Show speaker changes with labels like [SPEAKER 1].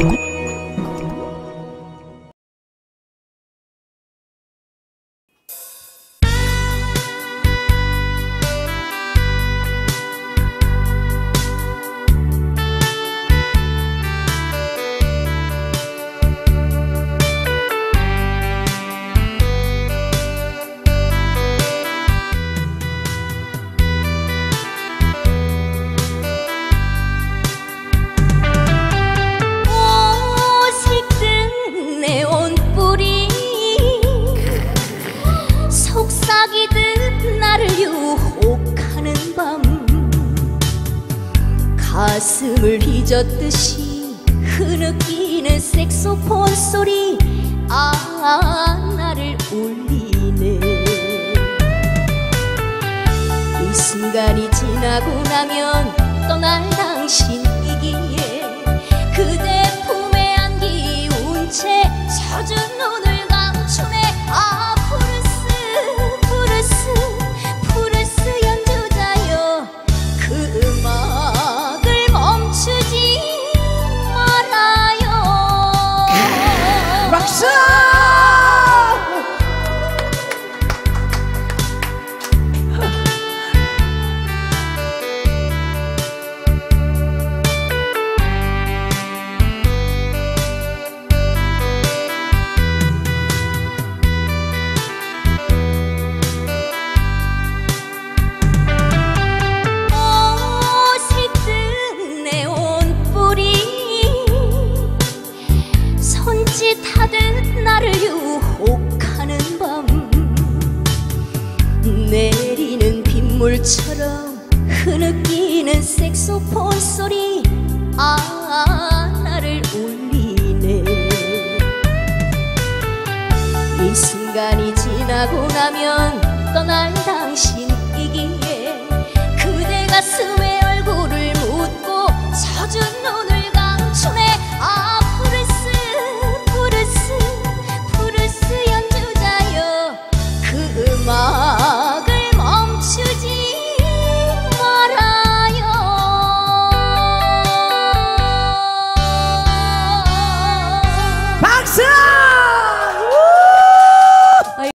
[SPEAKER 1] 오색 유혹하는 밤 가슴을 휘젓듯이 흐느끼는 색소폰 소리 아 나를 울리네. 이 순간이 지나고 나면 떠날 당신이기에 그대 품에 안기운 채 젖은 눈을 Akşam 손짓하듯 나를 유혹하는 밤. 내리는 빗물처럼 흐느끼는 색소폰 소리 아 나를 울리네. 이 순간이 지나고 나면 떠날 당신이기에 그대 가슴